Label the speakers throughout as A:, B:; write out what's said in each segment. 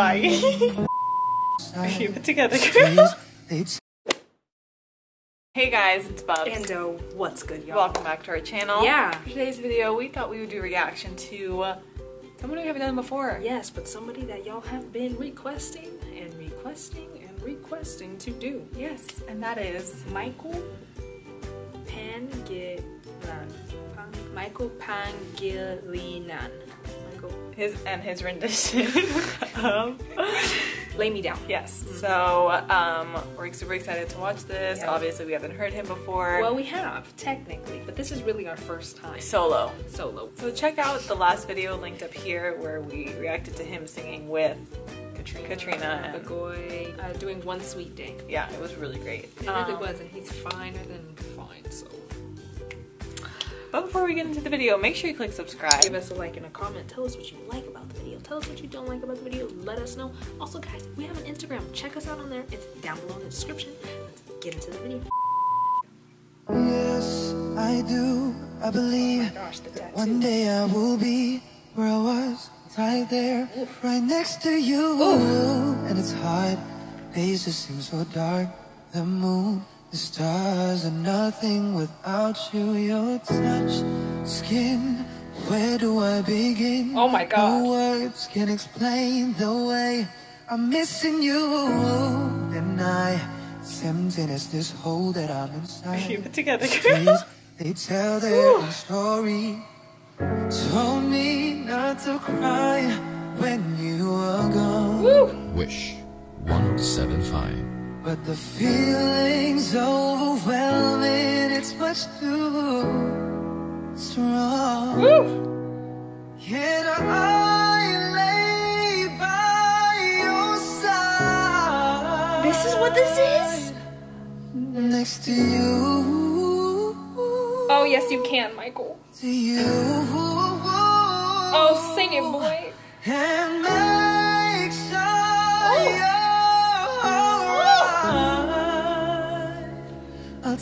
A: Bye. Keep it together, girl. Hey guys, it's Bubs.
B: And uh, what's good, y'all?
A: Welcome back to our channel.
B: Yeah.
A: For today's video, we thought we would do a reaction to uh, someone we haven't done before.
B: Yes, but somebody that y'all have been requesting and requesting and requesting to do.
A: Yes, and that is
B: Michael Pangilinan. Pan- Michael Pangilinan.
A: His and his rendition of
B: lay me down.
A: Yes. So um, we're super excited to watch this. Obviously, we haven't heard him before.
B: Well, we have technically, but this is really our first time
A: solo.
B: solo.
A: So check out the last video linked up here where we reacted to him singing with
B: Katrina,
A: Katrina and-
B: Bugoy, uh, doing one sweet day.
A: yeah, it was really great.
B: It really
A: Um,
B: was, and he's finer than fine. So
A: But before we get into the video, make sure you click subscribe.
B: give us a like and a comment. Tell us what you like about the video. Tell us what you don't like about the video. Let us know. Also, guys, we have an Instagram. Check us out on there. It's down below in the description. Let's get into the video.
C: Yes, I do. I believe
B: oh Gosh,
C: one day I will be where I was, right there, right next to you. And it's hard, days just seem so dark. The moon, the stars are nothing without you. Your touch, skin, where do I begin?
B: Oh my God.
C: No words can explain the way I'm missing you. And I, it's emptiness, this hole that I'm inside.
A: Keep it together, girl.
C: Trees, they tell their own story. Told me not to cry when you were gone.
D: Wish 1075.
C: But the feeling's overwhelming, it's much too strong. Yet I lay by your side.
B: This is what this is?
C: Next to you.
B: Oh, yes, you can, Michael.
C: To you.
B: Oh, sing it, boy.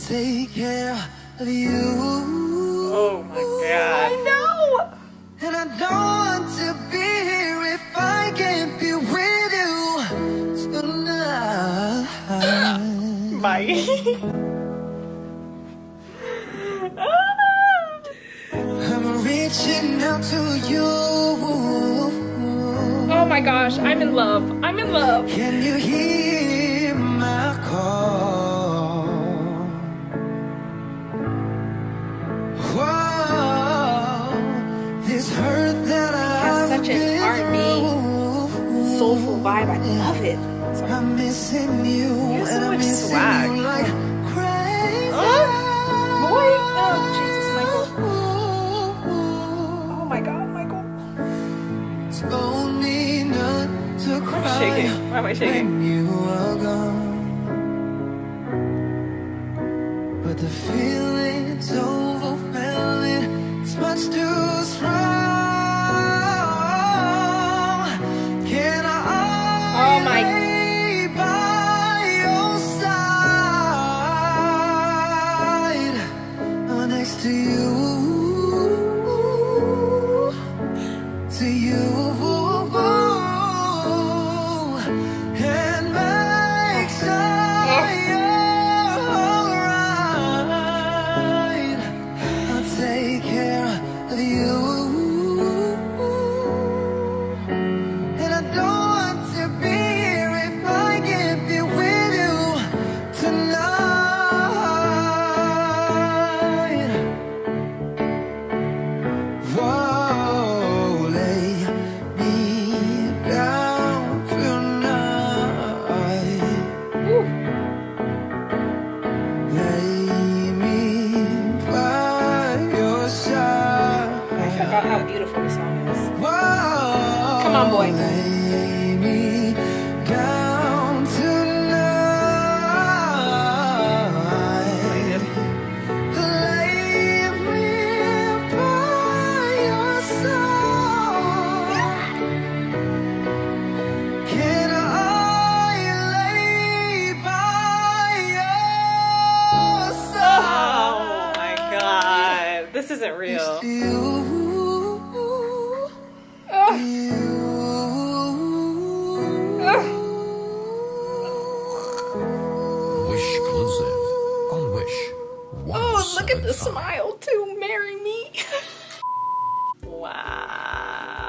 C: Take care of you.
A: Oh my god.
B: No!
C: And I don't want to be here if I can't be with you tonight.
A: Bye.
C: I'm reaching out to you.
B: Oh my gosh, I'm in love. I'm in love.
C: Can you hear my call?
B: Has such an R&B. Soulful vibe. I love it.
C: I'm missing you,
A: has so much swag.
C: like crazy.
B: Boy, oh, Jesus, Michael. Oh my God, Michael.
C: Cry.
A: shaking. Why am I shaking?
C: You are gone. But the feeling's overwhelming. It's much too Lay me down tonight. Lay me by your side.
B: I forgot how beautiful the song is. Come on, boy.
C: isn't real. You. Wish exclusive on Wish.
A: Oh,
C: look
B: at
C: the
B: smile too. Marry me.
A: wow.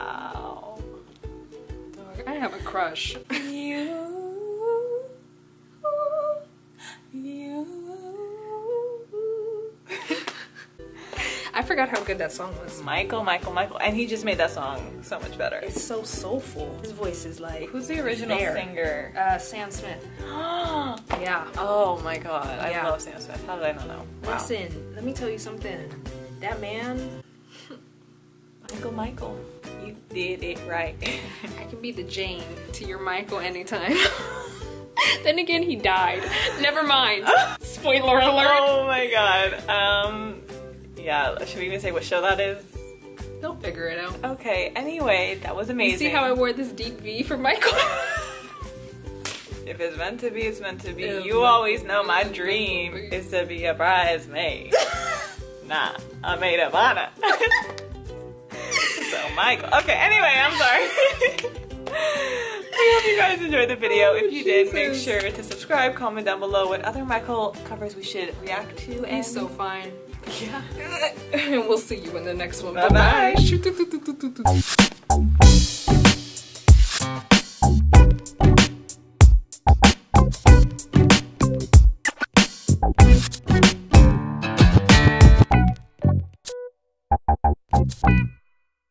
B: Dog, I have a crush.
A: You.
B: Forgot how good that song was.
A: Michael, Michael, Michael. And he just made that song so much better.
B: It's so soulful. His voice is like.
A: Who's the original
B: there.
A: singer?
B: Uh, Sam Smith. Yeah.
A: oh my god. I
B: Yeah.
A: love Sam Smith. How did I not know? Wow.
B: Listen, let me tell you something. That man,
A: Michael, Michael. You did it right.
B: I can be the Jane to your Michael anytime. then again, he died. Never mind. Spoiler alert.
A: oh my god. Um, yeah, should we even say what show that is?
B: They'll figure it out.
A: Okay, anyway, that was amazing.
B: You see how I wore this deep V for Michael?
A: If it's meant to be, it's meant to be.
B: It's
A: you always know my
B: meant to
A: dream is to be a bridesmaid. nah, I made of honor. so, Michael. Okay, anyway, I'm sorry. we hope you guys enjoyed the video. Oh, if you did, make sure to subscribe, comment down below what other Michael covers we should react to. And
B: He's so fine.
A: Yeah.
B: and we'll see you in the next one.
A: Bye-bye.
B: Bye-bye.